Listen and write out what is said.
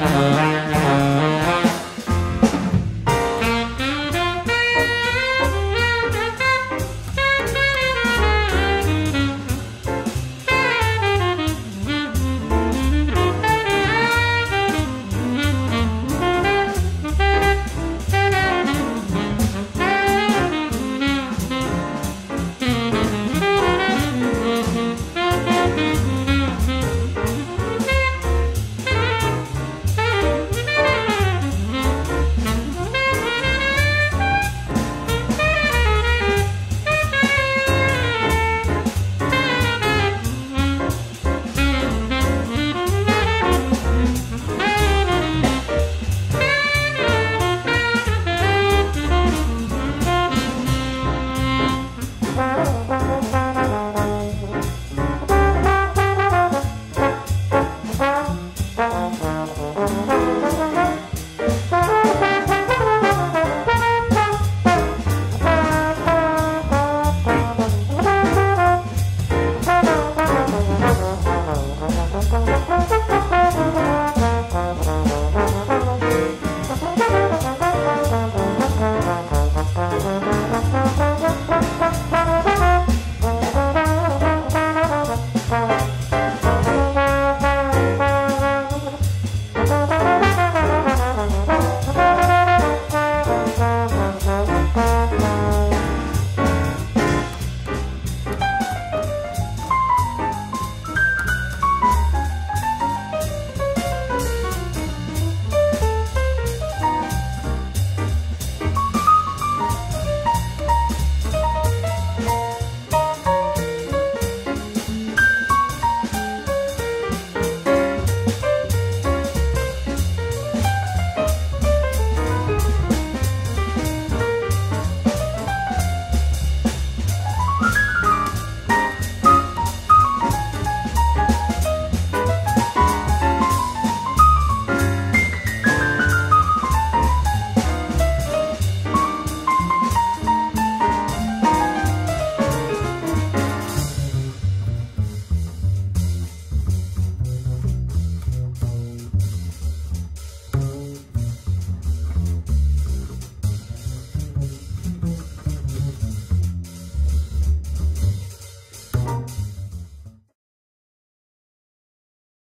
Bye.